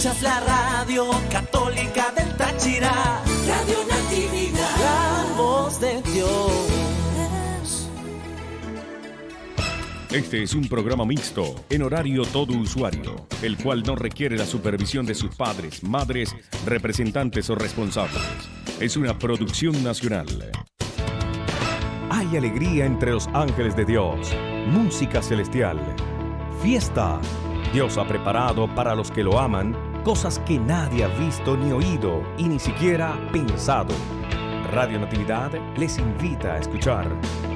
Escuchas la radio católica del Táchira. Radio Natividad. La voz de Dios. Este es un programa mixto, en horario todo usuario, el cual no requiere la supervisión de sus padres, madres, representantes o responsables. Es una producción nacional. Hay alegría entre los ángeles de Dios, música celestial, fiesta. Dios ha preparado para los que lo aman cosas que nadie ha visto ni oído y ni siquiera pensado. Radio Natividad les invita a escuchar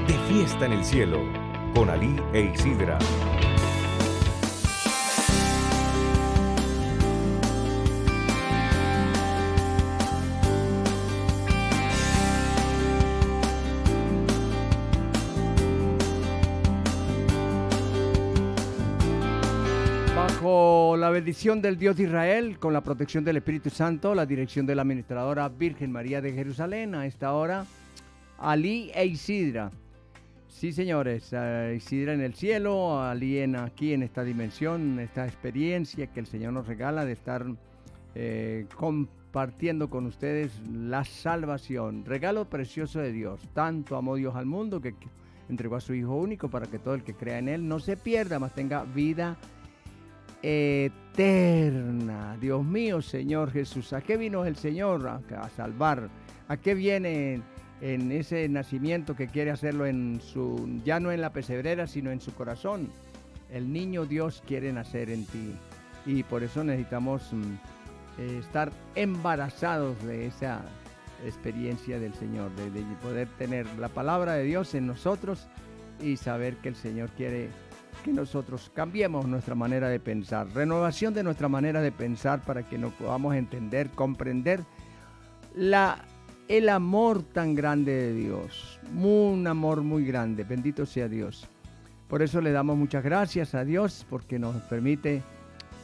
De Fiesta en el Cielo con Ali e Isidra. Bendición del Dios de Israel, con la protección del Espíritu Santo, la dirección de la administradora Virgen María de Jerusalén, a esta hora, Ali e Isidra. Sí, señores, Isidra en el cielo, Ali en aquí en esta dimensión, esta experiencia que el Señor nos regala de estar eh, compartiendo con ustedes la salvación, regalo precioso de Dios. Tanto amó Dios al mundo que entregó a su Hijo único para que todo el que crea en Él no se pierda, mas tenga vida. Dios mío, Señor Jesús, ¿a qué vino el Señor? A, salvar. ¿A qué viene en ese nacimiento que quiere hacerlo en su, ya no en la pesebrera, sino en su corazón? El niño Dios quiere nacer en ti. Y por eso necesitamos mm, eh, estar embarazados de esa experiencia del Señor, de poder tener la palabra de Dios en nosotros y saber que el Señor quiere que nosotros cambiemos nuestra manera de pensar, renovación de nuestra manera de pensar para que nos podamos entender, comprender la, el amor tan grande de Dios, un amor muy grande, bendito sea Dios. Por eso le damos muchas gracias a Dios porque nos permite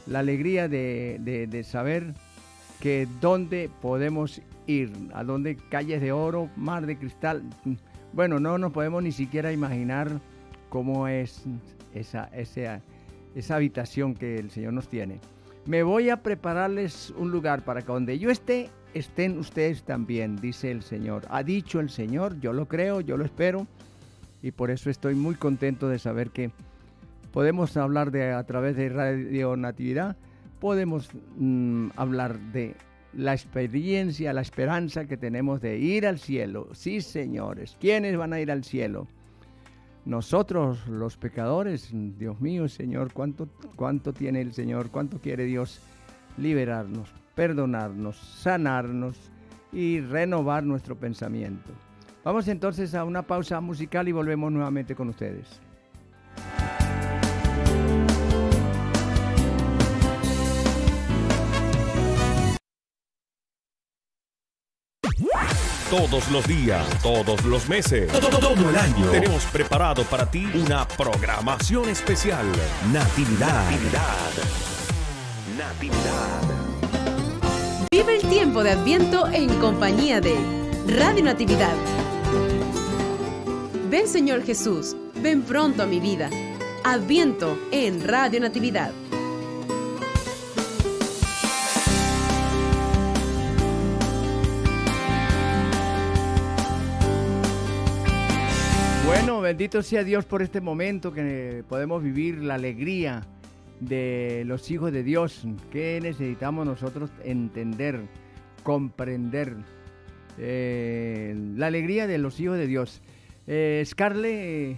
la alegría de, de- de saber que dónde podemos ir, a dónde calles de oro, mar de cristal. Bueno, no nos podemos ni siquiera imaginar cómo es esa, esa, esa habitación que el Señor nos tiene. Me voy a prepararles un lugar para que donde yo esté, estén ustedes también, dice el Señor. Ha dicho el Señor, yo lo creo, yo lo espero, y por eso estoy muy contento de saber que podemos hablar de a través de Radio Natividad, podemos mm, hablar de la experiencia, la esperanza que tenemos de ir al cielo. Sí, señores, ¿quiénes van a ir al cielo? Nosotros, los pecadores, Dios mío, Señor, ¿cuánto, cuánto tiene el Señor? ¿Cuánto quiere Dios liberarnos, perdonarnos, sanarnos y renovar nuestro pensamiento? Vamos entonces a una pausa musical y volvemos nuevamente con ustedes. Todos los días, todos los meses, todo el año. Tenemos preparado para ti una programación especial. Natividad. Natividad. Vive el tiempo de Adviento en compañía de Radio Natividad. Ven Señor Jesús, ven pronto a mi vida. Adviento en Radio Natividad. Bendito sea Dios por este momento que podemos vivir la alegría de los hijos de Dios. que necesitamos nosotros entender, comprender? Eh, la alegría de los hijos de Dios. Eh, Scarlett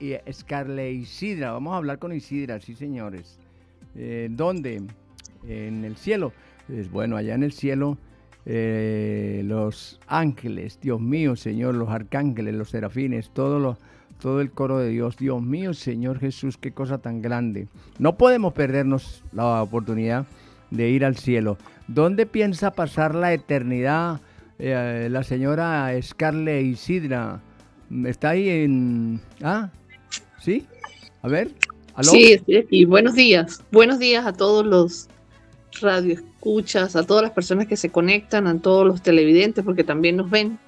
y Scarlett Isidra, vamos a hablar con Isidra, sí señores. Eh, ¿Dónde? En el cielo. Es bueno, allá en el cielo eh, los ángeles, Dios mío, Señor, los arcángeles, los serafines, todo, lo, todo el coro de Dios. Dios mío, Señor Jesús, qué cosa tan grande. No podemos perdernos la oportunidad de ir al cielo. ¿Dónde piensa pasar la eternidad eh, la señora Scarlett Isidra? ¿Está ahí en... Ah? ¿Sí? A ver. ¿Aló? Sí, estoy aquí. Buenos días. Buenos días a todos los radioescuchas, a todas las personas que se conectan, a todos los televidentes, porque también nos ven.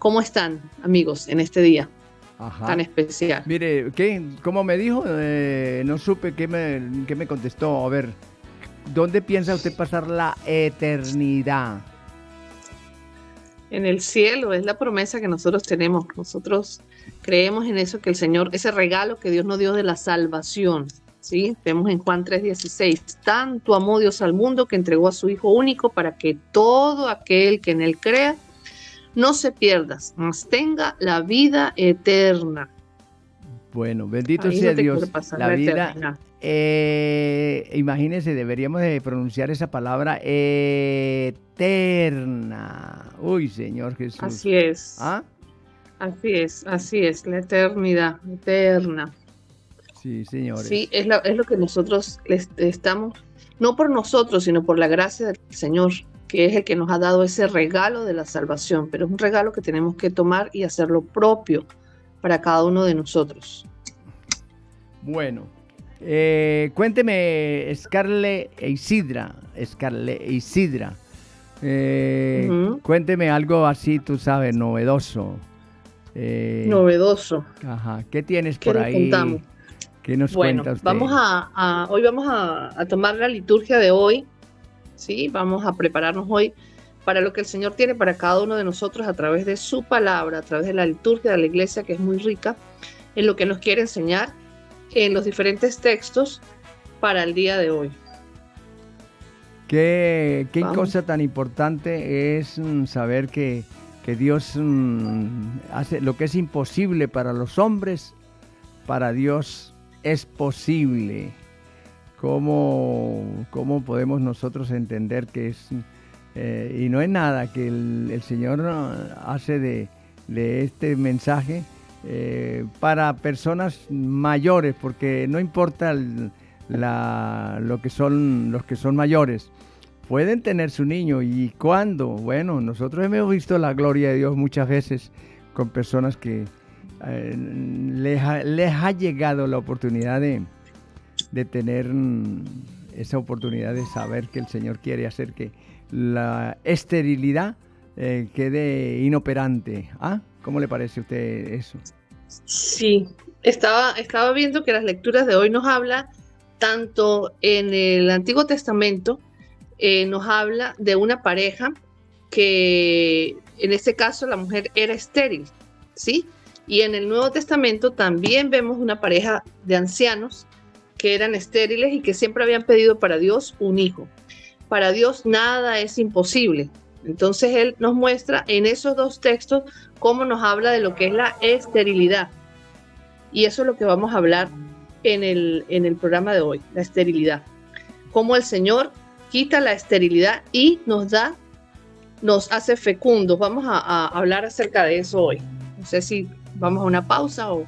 ¿Cómo están, amigos, en este día Ajá. tan especial? Mire, ¿qué? ¿cómo me dijo? Eh, no supe qué me, qué me contestó. A ver, ¿dónde piensa usted pasar la eternidad? En el cielo, es la promesa que nosotros tenemos. Nosotros creemos en eso que el Señor, ese regalo que Dios nos dio de la salvación, ¿sí? Vemos en Juan 3:16, tanto amó Dios al mundo que entregó a su Hijo único para que todo aquel que en él crea no se pierda, mas tenga la vida eterna. Bueno, bendito sea Dios. La, vida, eh, imagínense, deberíamos de pronunciar esa palabra eterna. Uy, Señor Jesús. Así es. ¿Ah? Así es, así es, la eternidad, eterna. Sí, señores. Sí, es, es lo que nosotros estamos, no por nosotros, sino por la gracia del Señor, que es el que nos ha dado ese regalo de la salvación, pero es un regalo que tenemos que tomar y hacerlo propio para cada uno de nosotros. Bueno, eh, cuénteme, Scarlett e Isidra, Scarlett e Isidra, eh, cuénteme algo así, tú sabes, novedoso. Eh, novedoso. Ajá, ¿qué tienes por ahí? ¿Qué nos bueno, cuenta usted? Vamos a, hoy vamos a, tomar la liturgia de hoy, ¿sí? Vamos a prepararnos hoy para lo que el Señor tiene para cada uno de nosotros a través de su palabra, a través de la liturgia de la iglesia, que es muy rica, en lo que nos quiere enseñar en los diferentes textos para el día de hoy. Qué, qué cosa tan importante es mm, saber que, que Dios mm, hace lo que es imposible para los hombres, para Dios es posible. ¿Cómo, cómo podemos nosotros entender que es, eh, y no es nada, que el, Señor hace de, de este mensaje eh, para personas mayores, porque no importa lo que son los que son mayores, pueden tener su niño y cuándo. Bueno, nosotros hemos visto la gloria de Dios muchas veces con personas que eh, les, ha, llegado la oportunidad de, tener esa oportunidad de saber que el Señor quiere hacer que la esterilidad eh, quede inoperante. ¿Ah? ¿Cómo le parece a usted eso? Sí, estaba, estaba viendo que las lecturas de hoy nos habla tanto en el Antiguo Testamento, eh, nos habla de una pareja que en este caso la mujer era estéril, ¿sí? Y en el Nuevo Testamento también vemos una pareja de ancianos que eran estériles y que siempre habían pedido para Dios un hijo. Para Dios nada es imposible. Entonces Él nos muestra en esos dos textos cómo nos habla de lo que es la esterilidad. Y eso es lo que vamos a hablar en el, en el programa de hoy, la esterilidad. Cómo el Señor quita la esterilidad y nos da, nos hace fecundos. Vamos a, hablar acerca de eso hoy. No sé si vamos a una pausa o.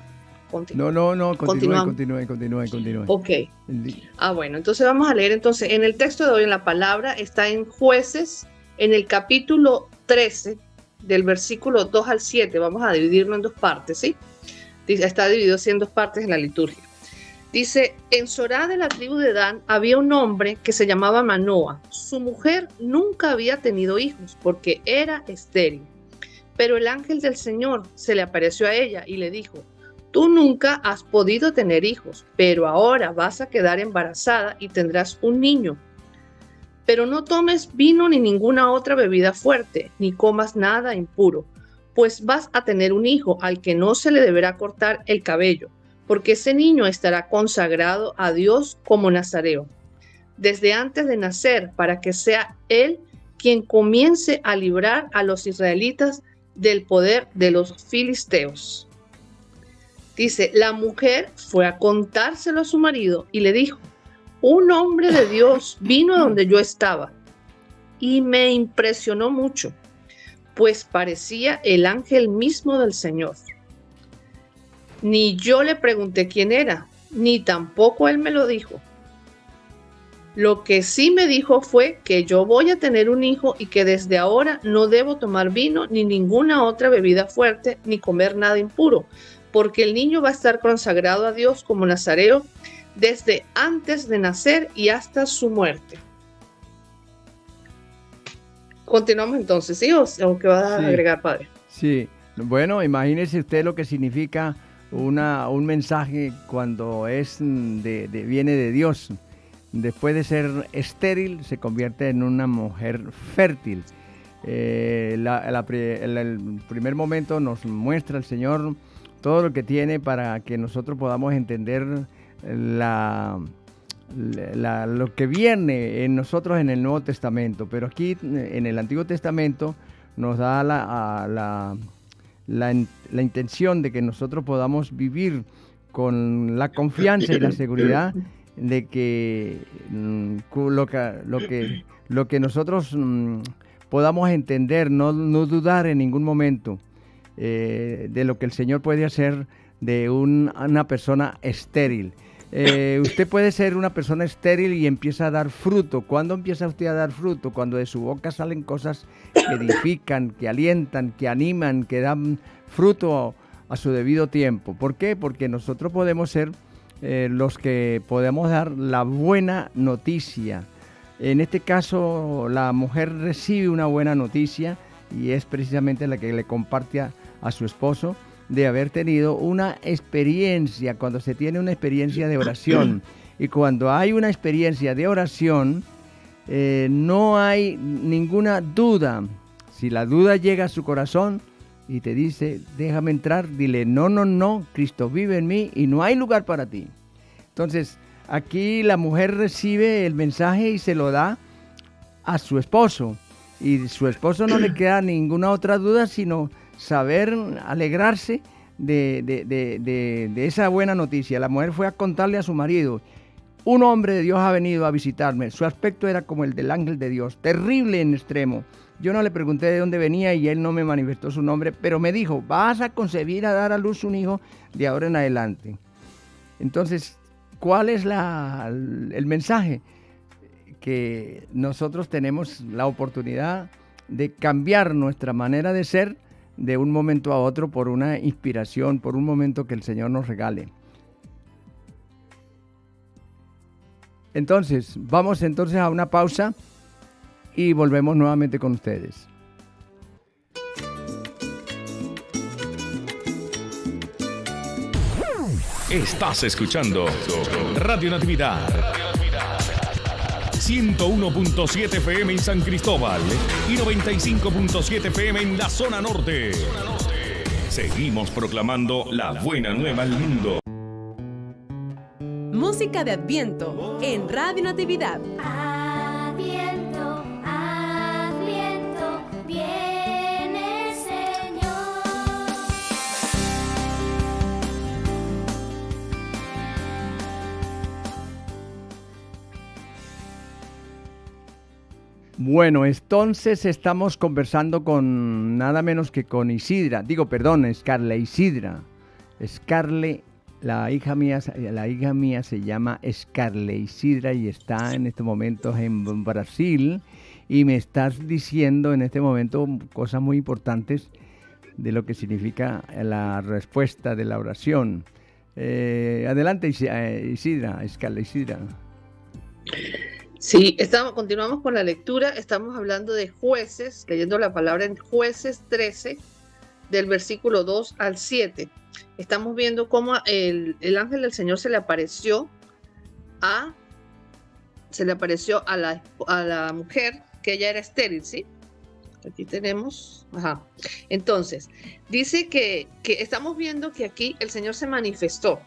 No, no, no, continúe, continúe, continúe, continúe. Ok. Ah, bueno, entonces vamos a leer entonces, en el texto de hoy, en la palabra, está en jueces en el capítulo 13, del versículo 2 al 7, vamos a dividirlo en dos partes, ¿sí? Está dividido en dos partes en la liturgia. Dice, en Sorá de la tribu de Dan había un hombre que se llamaba Manoa. Su mujer nunca había tenido hijos porque era estéril. Pero el ángel del Señor se le apareció a ella y le dijo, tú nunca has podido tener hijos, pero ahora vas a quedar embarazada y tendrás un niño pero no tomes vino ni ninguna otra bebida fuerte, ni comas nada impuro, pues vas a tener un hijo al que no se le deberá cortar el cabello, porque ese niño estará consagrado a Dios como nazareo, desde antes de nacer, para que sea él quien comience a librar a los israelitas del poder de los filisteos. Dice, la mujer fue a contárselo a su marido y le dijo, un hombre de Dios vino donde yo estaba y me impresionó mucho, pues parecía el ángel mismo del Señor. Ni yo le pregunté quién era, ni tampoco él me lo dijo. Lo que sí me dijo fue que yo voy a tener un hijo y que desde ahora no debo tomar vino ni ninguna otra bebida fuerte ni comer nada impuro, porque el niño va a estar consagrado a Dios como nazareo desde antes de nacer y hasta su muerte. Continuamos entonces, ¿sí? ¿O, qué va a agregar, padre? Sí, bueno, imagínese usted lo que significa una, un mensaje cuando es de, viene de Dios. después de ser estéril, se convierte en una mujer fértil. Eh, el, primer momento nos muestra el Señor todo lo que tiene para que nosotros podamos entender la, lo que viene en nosotros en el Nuevo Testamento. Pero aquí en el Antiguo Testamento nos da la, la intención de que nosotros podamos vivir con la confianza y la seguridad de que, mm, lo, que lo, que, lo que nosotros mm, podamos entender, no, dudar en ningún momento eh, de lo que el Señor puede hacer de una persona estéril. Eh, usted puede ser una persona estéril y empieza a dar fruto. ¿Cuándo empieza usted a dar fruto? Cuando de su boca salen cosas que edifican, que alientan, que animan, que dan fruto a su debido tiempo. ¿Por qué? Porque nosotros podemos ser eh, los que podemos dar la buena noticia. En este caso, la mujer recibe una buena noticia y es precisamente la que le comparte a, su esposo de haber tenido una experiencia, cuando se tiene una experiencia de oración y cuando hay una experiencia de oración, eh, no hay ninguna duda. Si la duda llega a su corazón, y te dice, déjame entrar, dile, no, no, no, Cristo vive en mí y no hay lugar para ti. Entonces, aquí la mujer recibe el mensaje y se lo da a su esposo. Y su esposo no le queda ninguna otra duda sino saber alegrarse de, de, esa buena noticia. La mujer fue a contarle a su marido, un hombre de Dios ha venido a visitarme. Su aspecto era como el del ángel de Dios, terrible en extremo. Yo no le pregunté de dónde venía y él no me manifestó su nombre, pero me dijo, vas a concebir a dar a luz un hijo de ahora en adelante. Entonces, ¿cuál es el mensaje? Que nosotros tenemos la oportunidad de cambiar nuestra manera de ser de un momento a otro por una inspiración, por un momento que el Señor nos regale. Entonces, vamos entonces a una pausa y volvemos nuevamente con ustedes. Estás escuchando Radio Natividad 101.7 FM en San Cristóbal y 95.7 FM en la zona norte. Seguimos proclamando la buena nueva al mundo. Música de Adviento en Radio Natividad. Bueno, entonces estamos conversando con nada menos que con Isidra, digo, perdón, Scarle Isidra. Scarle, la hija mía, la hija mía se llama Scarle Isidra y está en este momento en Brasil y me estás diciendo en este momento cosas muy importantes de lo que significa la respuesta de la oración. Eh, adelante eh, Isidra, Scarle Isidra. Sí, estamos, continuamos con la lectura. Estamos hablando de jueces, leyendo la palabra en jueces 13, del versículo 2 al 7. Estamos viendo cómo el, ángel del Señor se le apareció a, se le apareció a la, a la mujer que ella era estéril, ¿sí? Aquí tenemos, ajá. Entonces, dice que, que estamos viendo que aquí el Señor se manifestó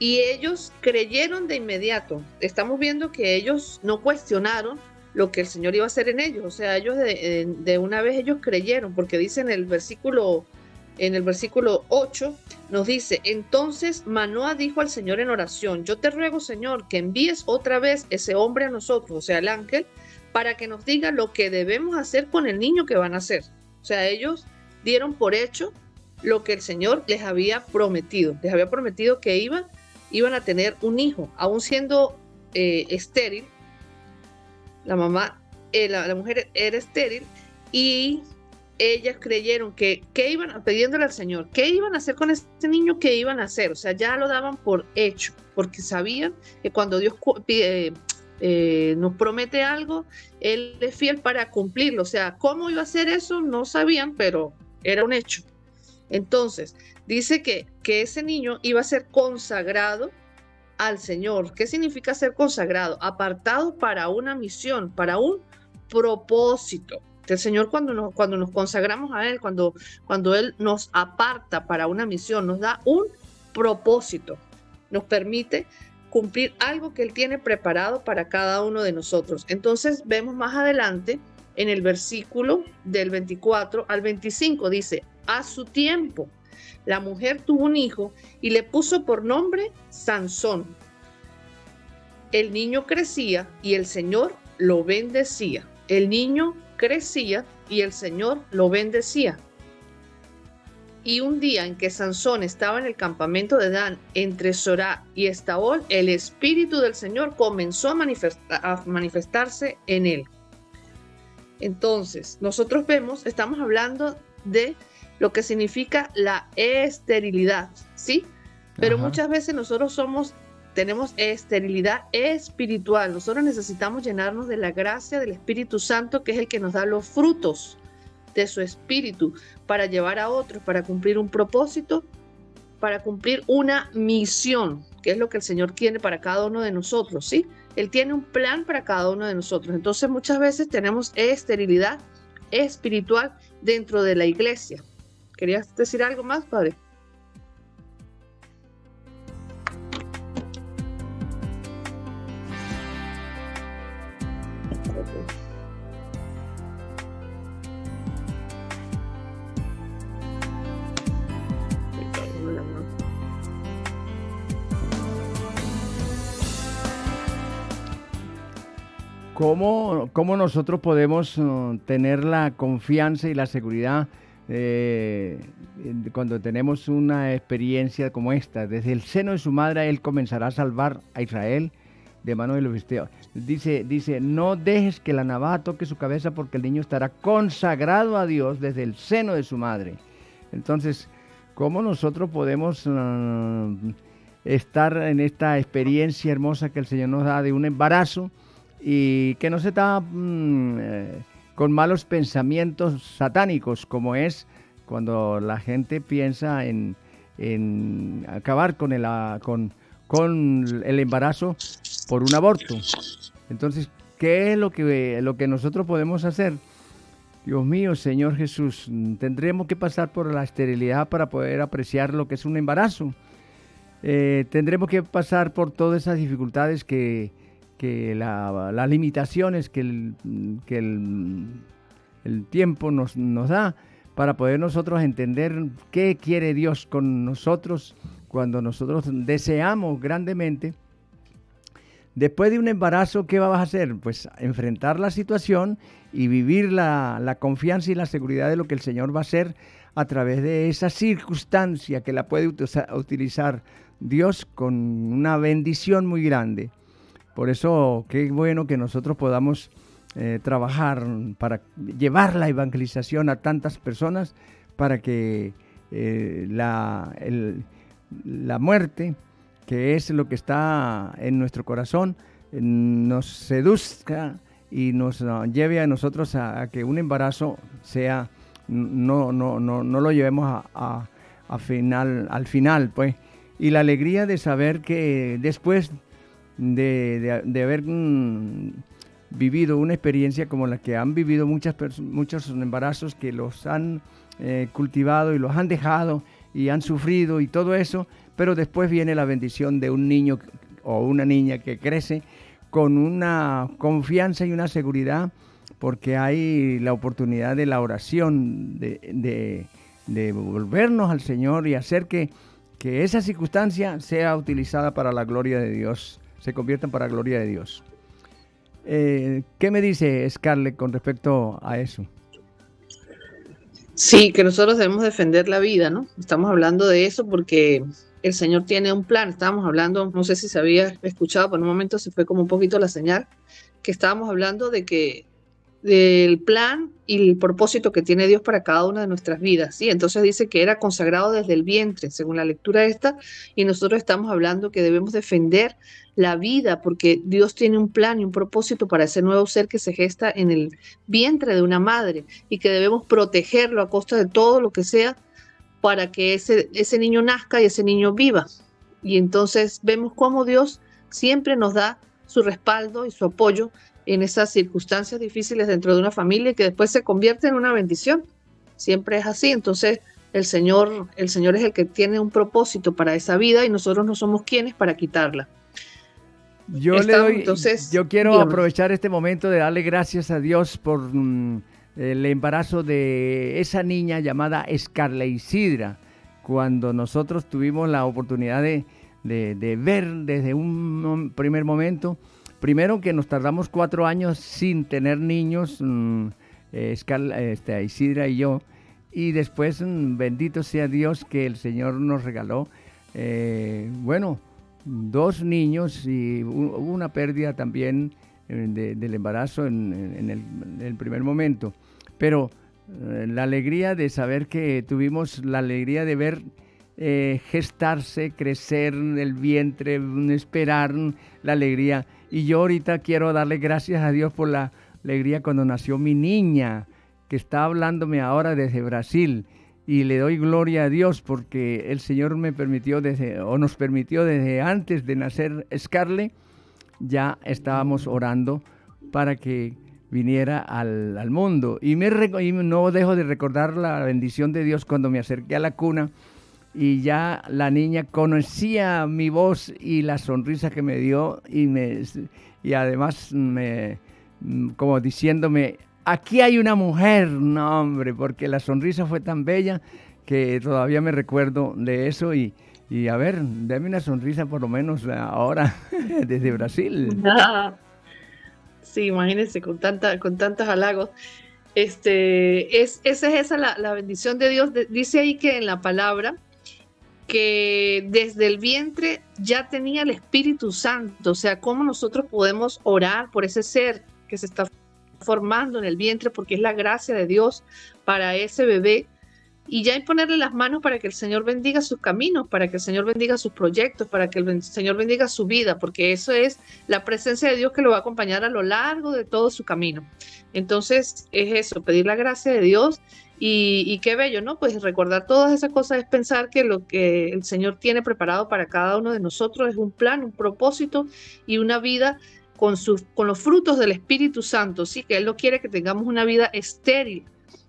y ellos creyeron de inmediato. Estamos viendo que ellos no cuestionaron lo que el Señor iba a hacer en ellos. O sea, ellos de, una vez ellos creyeron, porque dice en el versículo, en el versículo 8, nos dice, entonces Manoa dijo al Señor en oración, yo te ruego, Señor, que envíes otra vez ese hombre a nosotros, o sea, el ángel, para que nos diga lo que debemos hacer con el niño que van a hacer. O sea, ellos dieron por hecho lo que el Señor les había prometido. Les había prometido que iban iban a tener un hijo, aún siendo eh, estéril. La mamá, eh, la, mujer era estéril y ellas creyeron que, que iban pidiéndole al Señor, qué iban a hacer con este niño, qué iban a hacer. O sea, ya lo daban por hecho, porque sabían que cuando Dios eh, nos promete algo, Él es fiel para cumplirlo. O sea, cómo iba a hacer eso, no sabían, pero era un hecho. Entonces, dice que, que ese niño iba a ser consagrado al Señor. ¿Qué significa ser consagrado? Apartado para una misión, para un propósito. El Señor cuando nos, cuando nos consagramos a Él, cuando, cuando Él nos aparta para una misión, nos da un propósito, nos permite cumplir algo que Él tiene preparado para cada uno de nosotros. Entonces vemos más adelante en el versículo del 24 al 25, dice, a su tiempo, la mujer tuvo un hijo y le puso por nombre Sansón. El niño crecía y el Señor lo bendecía. El niño crecía y el Señor lo bendecía. Y un día en que Sansón estaba en el campamento de Dan entre Sorá y Estaol, el Espíritu del Señor comenzó a, a manifestarse en él. Entonces, nosotros vemos, estamos hablando de lo que significa la esterilidad, ¿sí? Pero muchas veces nosotros somos tenemos esterilidad espiritual. Nosotros necesitamos llenarnos de la gracia del Espíritu Santo, que es el que nos da los frutos de su espíritu para llevar a otros, para cumplir un propósito, para cumplir una misión, que es lo que el Señor tiene para cada uno de nosotros, ¿sí? Él tiene un plan para cada uno de nosotros. Entonces muchas veces tenemos esterilidad espiritual dentro de la iglesia. ¿Querías decir algo más, Padre? ¿Cómo, ¿Cómo, nosotros podemos uh, tener la confianza y la seguridad eh, cuando tenemos una experiencia como esta? Desde el seno de su madre Él comenzará a salvar a Israel de mano de los filisteos. Dice, dice, no dejes que la navaja toque su cabeza porque el niño estará consagrado a Dios desde el seno de su madre. Entonces, ¿cómo nosotros podemos uh, estar en esta experiencia hermosa que el Señor nos da de un embarazo? y que no se está mm, eh, con malos pensamientos satánicos, como es cuando la gente piensa en, acabar con el, con, el embarazo por un aborto. Entonces, ¿qué es lo que, lo que nosotros podemos hacer? Dios mío, Señor Jesús, tendremos que pasar por la esterilidad para poder apreciar lo que es un embarazo. Eh, tendremos que pasar por todas esas dificultades que, que las limitaciones que el, que el, tiempo nos, nos, da para poder nosotros entender qué quiere Dios con nosotros cuando nosotros deseamos grandemente. Después de un embarazo, ¿qué vas a hacer? Pues enfrentar la situación y vivir la, la confianza y la seguridad de lo que el Señor va a hacer a través de esa circunstancia que la puede utilizar Dios con una bendición muy grande. Por eso, qué bueno que nosotros podamos eh, trabajar para llevar la evangelización a tantas personas para que eh, la, la muerte, que es lo que está en nuestro corazón, nos seduzca y nos ah, lleve a nosotros a, que un embarazo sea, no, no, no, no lo llevemos a, a, final, al final, pues. Y la alegría de saber que después de, haber mm, vivido una experiencia como la que han vivido muchas muchos embarazos que los han eh, cultivado y los han dejado y han sufrido y todo eso, pero después viene la bendición de un niño o una niña que crece con una confianza y una seguridad porque hay la oportunidad de la oración, de, volvernos al Señor y hacer que, que esa circunstancia sea utilizada para la gloria de Dios se conviertan para gloria de Dios. Eh, ¿Qué me dice Scarlett con respecto a eso? Sí, que nosotros debemos defender la vida, ¿no? Estamos hablando de eso porque el Señor tiene un plan. Estábamos hablando, no sé si se había escuchado, por un momento se fue como un poquito la señal, que estábamos hablando de que del plan y el propósito que tiene Dios para cada una de nuestras vidas. ¿sí? Entonces dice que era consagrado desde el vientre, según la lectura esta, y nosotros estamos hablando que debemos defender la vida porque Dios tiene un plan y un propósito para ese nuevo ser que se gesta en el vientre de una madre y que debemos protegerlo a costa de todo lo que sea para que ese, ese niño nazca y ese niño viva. Y entonces vemos cómo Dios siempre nos da su respaldo y su apoyo en esas circunstancias difíciles dentro de una familia que después se convierte en una bendición. Siempre es así. Entonces, el Señor, el Señor es el que tiene un propósito para esa vida y nosotros no somos quienes para quitarla. Yo le doy, entonces, yo quiero aprovechar este momento de darle gracias a Dios por mm, el embarazo de esa niña llamada Escarla Isidra, cuando nosotros tuvimos la oportunidad de, ver desde un primer momento, primero que nos tardamos cuatro años sin tener niños, mm, este, Isidra y yo, y después, mm, bendito sea Dios que el Señor nos regaló, eh, bueno, dos niños y hubo una pérdida también eh, del embarazo en, el, primer momento. Pero eh, la alegría de saber que tuvimos la alegría de ver gestarse, crecer el vientre, esperar la alegría. Y yo ahorita quiero darle gracias a Dios por la alegría cuando nació mi niña que está hablándome ahora desde Brasil y le doy gloria a Dios porque el Señor me permitió desde, o nos permitió desde antes de nacer Scarlett, ya estábamos orando para que viniera al, mundo. Y, me, no dejo de recordar la bendición de Dios cuando me acerqué a la cuna y ya la niña conocía mi voz y la sonrisa que me dio y, me, y además me, como diciéndome, aquí hay una mujer, no hombre, porque la sonrisa fue tan bella que todavía me recuerdo de eso y, a ver, dame una sonrisa por lo menos ahora desde Brasil. Sí, imagínense, con, tanta, con tantos halagos. Este, es, esa es esa la, bendición de Dios. dice ahí que en la palabra que desde el vientre ya tenía el Espíritu Santo, o sea, cómo nosotros podemos orar por ese ser que se está formando en el vientre porque es la gracia de Dios para ese bebé y ya ponerle las manos para que el Señor bendiga sus caminos, para que el Señor bendiga sus proyectos, para que el Señor bendiga su vida, porque eso es la presencia de Dios que lo va a acompañar a lo largo de todo su camino. Entonces es eso, pedir la gracia de Dios y, y, qué bello, ¿no? Pues recordar todas esas cosas es pensar que lo que el Señor tiene preparado para cada uno de nosotros es un plan, un propósito y una vida con, con los frutos del Espíritu Santo, sí, que Él no quiere que tengamos una vida estéril,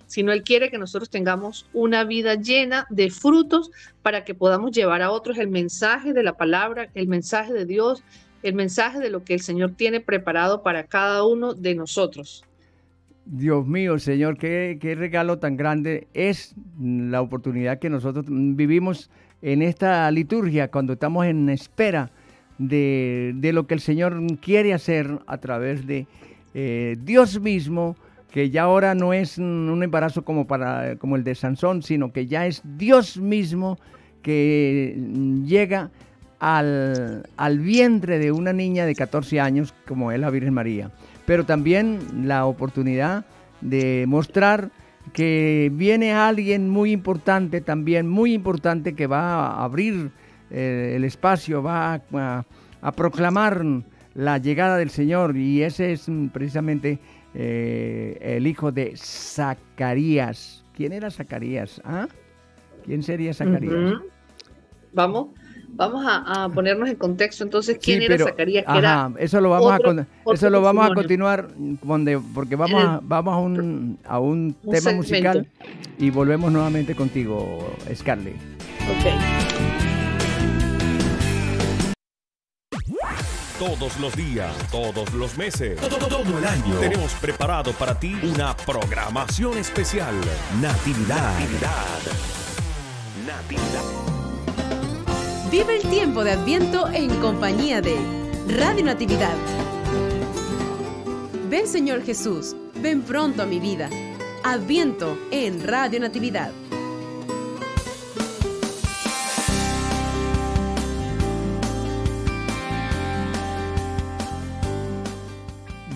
sino Él quiere que nosotros tengamos una vida llena de frutos para que podamos llevar a otros el mensaje de la palabra, el mensaje de Dios, el mensaje de lo que el Señor tiene preparado para cada uno de nosotros. Dios mío, Señor, qué, qué regalo tan grande es la oportunidad que nosotros vivimos en esta liturgia cuando estamos en espera de, lo que el Señor quiere hacer a través de eh, Dios mismo, que ya ahora no es un embarazo como, para, como el de Sansón, sino que ya es Dios mismo que llega al, al, vientre de una niña de 14 años como es la Virgen María. Pero también la oportunidad de mostrar que viene alguien muy importante, también muy importante, que va a abrir eh, el espacio, va a, proclamar la llegada del Señor y ese es mm, precisamente eh, el hijo de Zacarías. ¿Quién era Zacarías? ¿Ah? ¿Quién sería Zacarías? Vamos, vamos a, ponernos en contexto entonces quién era Zacarías. eso lo vamos a eso lo vamos a continuar porque vamos a, vamos a un, a un, tema musical y volvemos nuevamente contigo, Scarlett. Okay. Todos los días, todos los meses, todo, el año. Tenemos preparado para ti una programación especial. Natividad. Natividad. Vive el tiempo de Adviento en compañía de Radio Natividad. Ven Señor Jesús, ven pronto a mi vida. Adviento en Radio Natividad.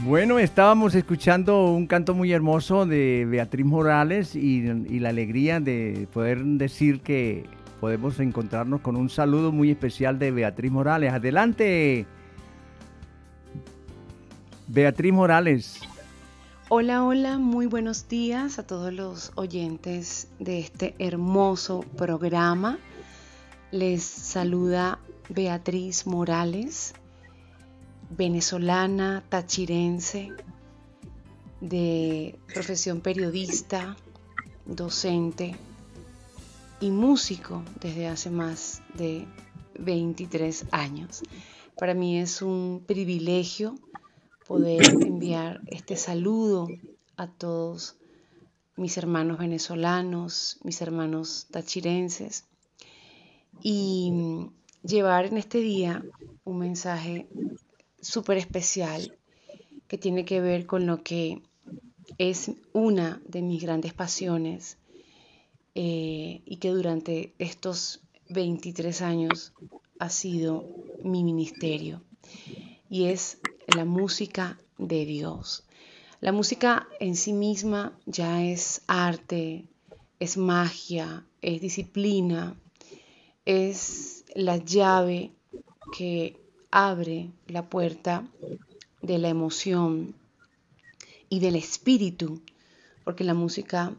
Bueno, estábamos escuchando un canto muy hermoso de Beatriz Morales y, la alegría de poder decir que podemos encontrarnos con un saludo muy especial de Beatriz Morales. Adelante, Beatriz Morales. Hola, hola, muy buenos días a todos los oyentes de este hermoso programa. Les saluda Beatriz Morales, venezolana, tachirense, de profesión periodista, docente y músico desde hace más de 23 años. Para mí es un privilegio poder enviar este saludo a todos mis hermanos venezolanos, mis hermanos tachirenses y llevar en este día un mensaje súper especial que tiene que ver con lo que es una de mis grandes pasiones eh, y que durante estos 23 años ha sido mi ministerio y es la música de Dios. La música en sí misma ya es arte, es magia, es disciplina, es la llave que abre la puerta de la emoción y del espíritu, porque la música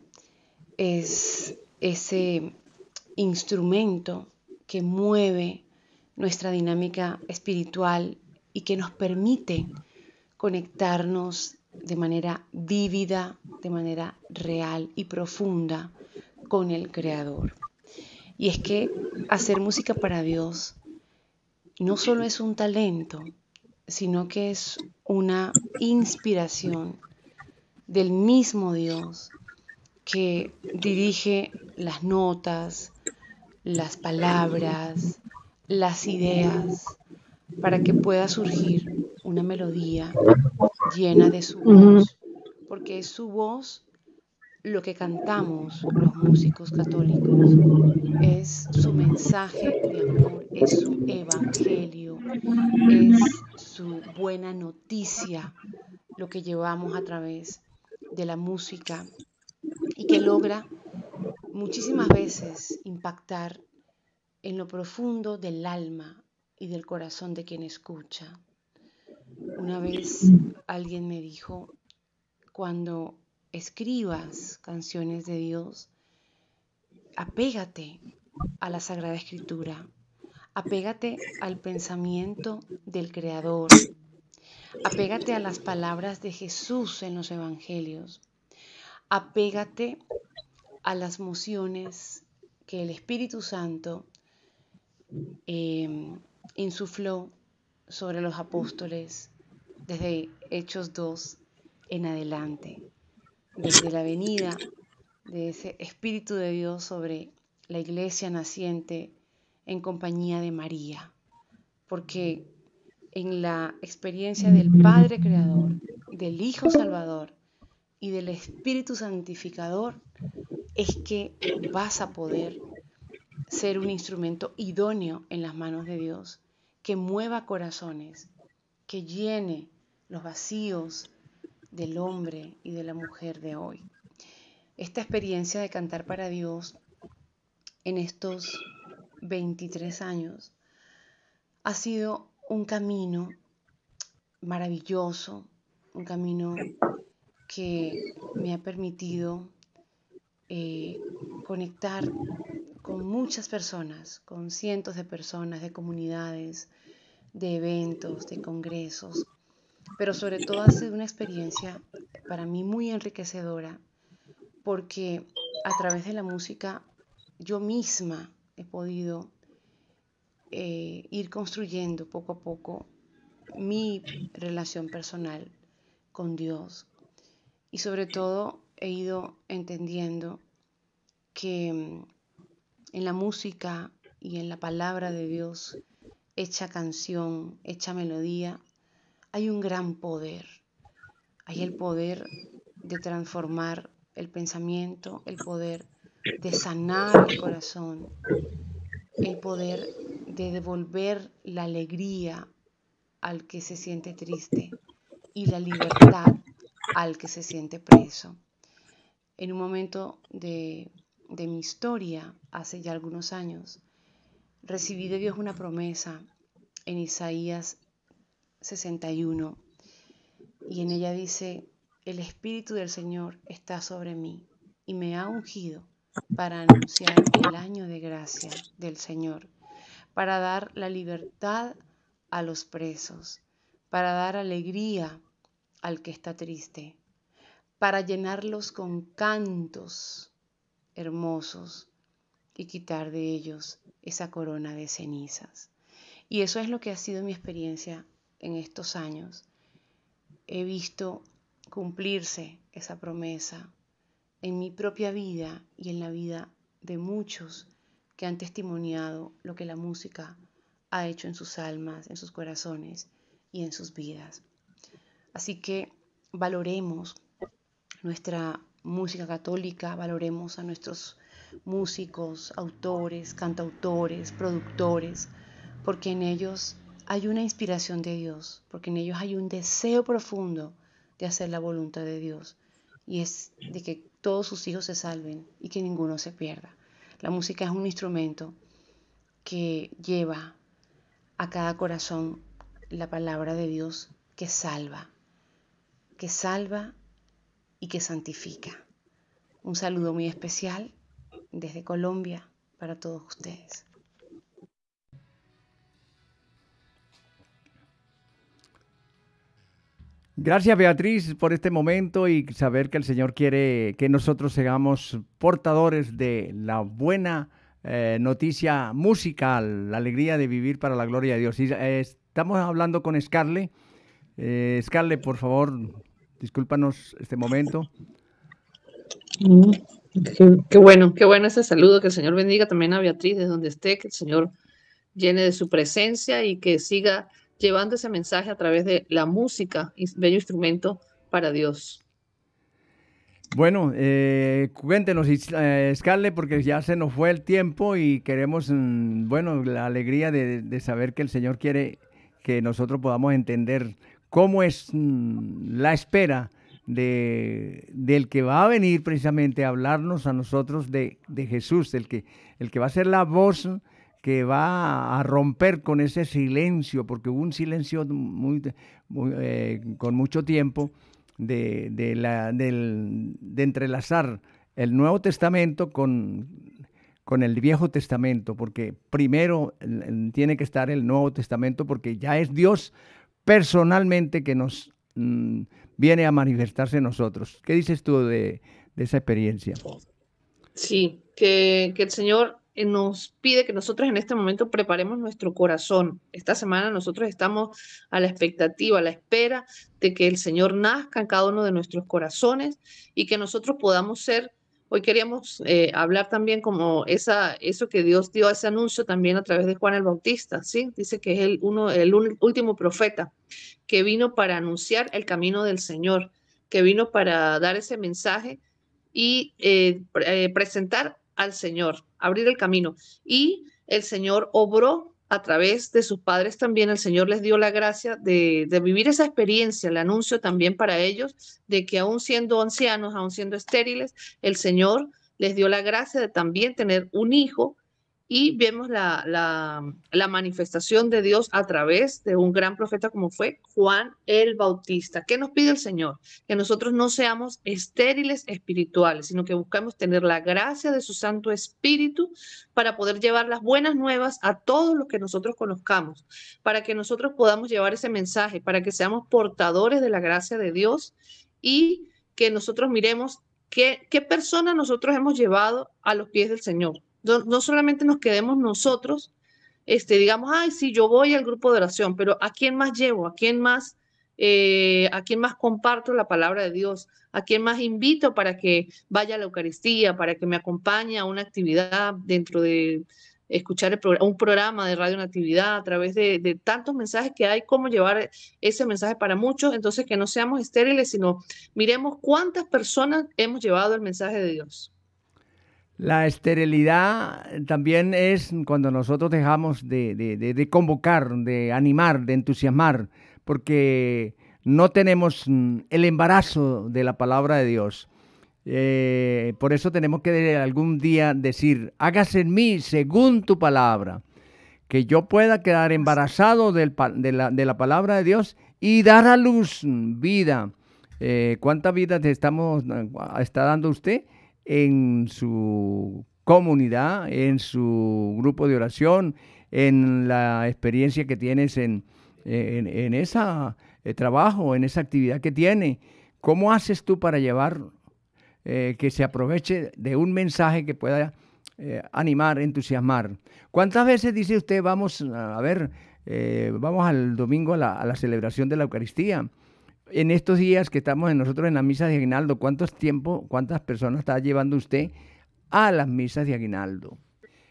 es ese instrumento que mueve nuestra dinámica espiritual y que nos permite conectarnos de manera vívida, de manera real y profunda con el Creador. Y es que hacer música para Dios no solo es un talento, sino que es una inspiración del mismo Dios que dirige las notas, las palabras, las ideas, para que pueda surgir una melodía llena de su voz, porque es su voz lo que cantamos los músicos católicos, es su mensaje de amor, es su evangelio, es su buena noticia, lo que llevamos a través de la música y que logra muchísimas veces impactar en lo profundo del alma y del corazón de quien escucha. Una vez alguien me dijo, cuando escribas canciones de Dios, apégate a la Sagrada Escritura, apégate al pensamiento del Creador, apégate a las palabras de Jesús en los Evangelios, apégate a las mociones que el Espíritu Santo eh, insufló sobre los apóstoles desde Hechos 2 en adelante, desde la venida de ese Espíritu de Dios sobre la iglesia naciente en compañía de María, porque en la experiencia del Padre Creador, del Hijo Salvador y del Espíritu Santificador, es que vas a poder ser un instrumento idóneo en las manos de Dios, que mueva corazones, que llene los vacíos del hombre y de la mujer de hoy. Esta experiencia de cantar para Dios en estos 23 años ha sido un camino maravilloso, un camino que me ha permitido eh, conectar con muchas personas, con cientos de personas, de comunidades, de eventos, de congresos, pero sobre todo ha sido una experiencia para mí muy enriquecedora porque a través de la música yo misma he podido eh, ir construyendo poco a poco mi relación personal con Dios. Y sobre todo he ido entendiendo que mm, en la música y en la palabra de Dios, hecha canción, hecha melodía, hay un gran poder. Hay el poder de transformar el pensamiento, el poder de sanar el corazón, el poder de devolver la alegría al que se siente triste y la libertad al que se siente preso. En un momento de de mi historia hace ya algunos años, recibí de Dios una promesa en Isaías 61 y en ella dice, el Espíritu del Señor está sobre mí y me ha ungido para anunciar el año de gracia del Señor, para dar la libertad a los presos, para dar alegría al que está triste, para llenarlos con cantos hermosos y quitar de ellos esa corona de cenizas. Y eso es lo que ha sido mi experiencia en estos años. He visto cumplirse esa promesa en mi propia vida y en la vida de muchos que han testimoniado lo que la música ha hecho en sus almas, en sus corazones y en sus vidas. Así que valoremos nuestra música católica, valoremos a nuestros músicos, autores, cantautores, productores, porque en ellos hay una inspiración de Dios, porque en ellos hay un deseo profundo de hacer la voluntad de Dios y es de que todos sus hijos se salven y que ninguno se pierda. La música es un instrumento que lleva a cada corazón la palabra de Dios que salva, que salva y que santifica. Un saludo muy especial desde Colombia para todos ustedes. Gracias Beatriz por este momento y saber que el Señor quiere que nosotros seamos portadores de la buena eh, noticia musical, la alegría de vivir para la gloria de Dios. Eh, estamos hablando con Scarlett. Eh, Scarlett, por favor, discúlpanos este momento. Mm, qué, bueno, qué bueno ese saludo. Que el Señor bendiga también a Beatriz de donde esté, que el Señor llene de su presencia y que siga llevando ese mensaje a través de la música, bello instrumento para Dios. Bueno, eh, cuéntenos, eh, Scarlett, porque ya se nos fue el tiempo y queremos, mm, bueno, la alegría de, saber que el Señor quiere que nosotros podamos entender cómo es mm, la espera de, del que va a venir precisamente a hablarnos a nosotros de, Jesús, el que, el que va a ser la voz que va a romper con ese silencio, porque hubo un silencio muy, eh, con mucho tiempo de, de, la, de entrelazar el Nuevo Testamento con, con el Viejo Testamento, porque primero tiene que estar el Nuevo Testamento, porque ya es Dios personalmente que nos mm, viene a manifestarse en nosotros. ¿Qué dices tú de, de esa experiencia? Sí, que, que el Señor nos pide que nosotros en este momento preparemos nuestro corazón. Esta semana nosotros estamos a la expectativa, a la espera de que el Señor nazca en cada uno de nuestros corazones y que nosotros podamos ser, hoy queríamos eh, hablar también como esa, eso que Dios dio ese anuncio también a través de Juan el Bautista, ¿sí? Dice que es el, uno, el último profeta que vino para anunciar el camino del Señor, que vino para dar ese mensaje y eh, presentar al Señor, abrir el camino. Y el Señor obró a través de sus padres también, el Señor les dio la gracia de, vivir esa experiencia, el anuncio también para ellos, de que aún siendo ancianos, aún siendo estériles, el Señor les dio la gracia de también tener un hijo y vemos la, la, manifestación de Dios a través de un gran profeta como fue Juan el Bautista. ¿Qué nos pide el Señor? Que nosotros no seamos estériles espirituales, sino que buscamos tener la gracia de su Santo Espíritu para poder llevar las buenas nuevas a todos los que nosotros conozcamos, para que nosotros podamos llevar ese mensaje, para que seamos portadores de la gracia de Dios y que nosotros miremos qué, qué persona nosotros hemos llevado a los pies del Señor no, solamente nos quedemos nosotros, este, digamos, ay, sí, yo voy al grupo de oración, pero ¿a quién más llevo? ¿A quién más, eh, a quién más comparto la palabra de Dios? ¿A quién más invito para que vaya a la Eucaristía, para que me acompañe a una actividad dentro de escuchar un programa de radio Natividad a través de, de, tantos mensajes que hay, cómo llevar ese mensaje para muchos, entonces que no seamos estériles, sino miremos cuántas personas hemos llevado el mensaje de Dios. La esterilidad también es cuando nosotros dejamos de, convocar, de animar, de entusiasmar, porque no tenemos mm, el embarazo de la palabra de Dios. Eh, por eso tenemos que algún día decir, hágase en mí según tu palabra, que yo pueda quedar embarazado de, la, palabra de Dios y dar a luz vida. Eh, ¿Cuánta vida te estamos, está dando usted? En su comunidad, en su grupo de oración, en la experiencia que tienes en, en, en ese eh, trabajo, en esa actividad que tiene. ¿Cómo haces tú para llevar eh, que se aproveche de un mensaje que pueda eh, animar, entusiasmar? ¿Cuántas veces dice usted, vamos a ver, vamos al domingo a la, a la celebración de la Eucaristía? En estos días que estamos nosotros en la misa de Aguinaldo, ¿cuántos tiempo, cuántas personas está llevando usted a las misas de Aguinaldo?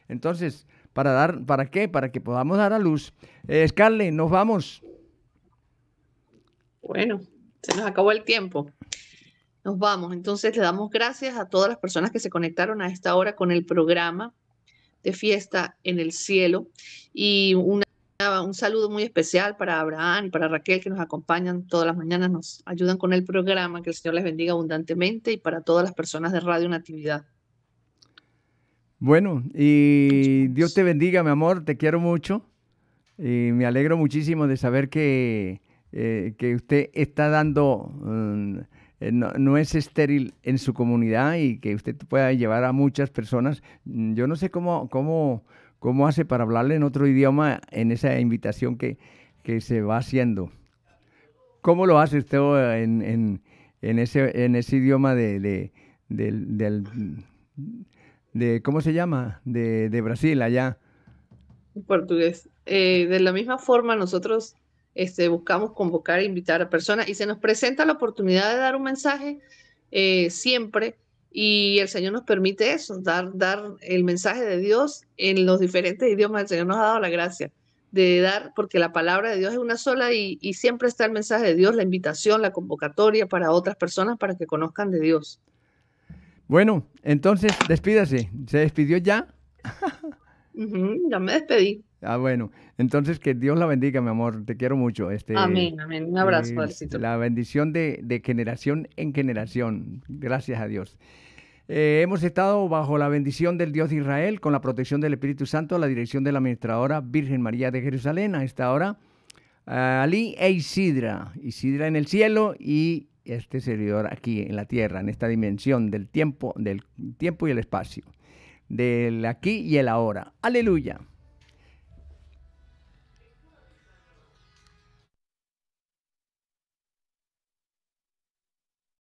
Entonces, para dar, ¿para qué? Para que podamos dar a luz. Eh, nos vamos. Bueno, se nos acabó el tiempo. Nos vamos. Entonces le damos gracias a todas las personas que se conectaron a esta hora con el programa de fiesta en el cielo y una un saludo muy especial para Abraham y para Raquel que nos acompañan todas las mañanas, nos ayudan con el programa. Que el Señor les bendiga abundantemente y para todas las personas de Radio Natividad. Bueno, y Dios te bendiga, mi amor, te quiero mucho y me alegro muchísimo de saber que, eh, que usted está dando, mm, eh, no, es estéril en su comunidad y que usted pueda llevar a muchas personas. Yo no sé cómo, cómo ¿Cómo hace para hablarle en otro idioma en esa invitación que, se va haciendo? ¿Cómo lo hace usted en, ese, en ese idioma de, de, ¿cómo se llama? De, Brasil, allá. Portugués. Eh, de la misma forma, nosotros este, buscamos convocar e invitar a personas y se nos presenta la oportunidad de dar un mensaje eh, siempre y el Señor nos permite eso, dar, dar el mensaje de Dios en los diferentes idiomas. El Señor nos ha dado la gracia de dar, porque la palabra de Dios es una sola y, siempre está el mensaje de Dios, la invitación, la convocatoria para otras personas para que conozcan de Dios. Bueno, entonces despídase. ¿Se despidió ya? ya me despedí. Ah, bueno. Entonces que Dios la bendiga, mi amor. Te quiero mucho. Este, amén, amén. Un abrazo, eh, La bendición de, de generación en generación. Gracias a Dios. Eh, hemos estado bajo la bendición del Dios de Israel, con la protección del Espíritu Santo, la dirección de la administradora Virgen María de Jerusalén. A esta hora, Ali e Isidra. Isidra en el cielo y este servidor aquí en la tierra, en esta dimensión del tiempo, del tiempo y el espacio, del aquí y el ahora. Aleluya.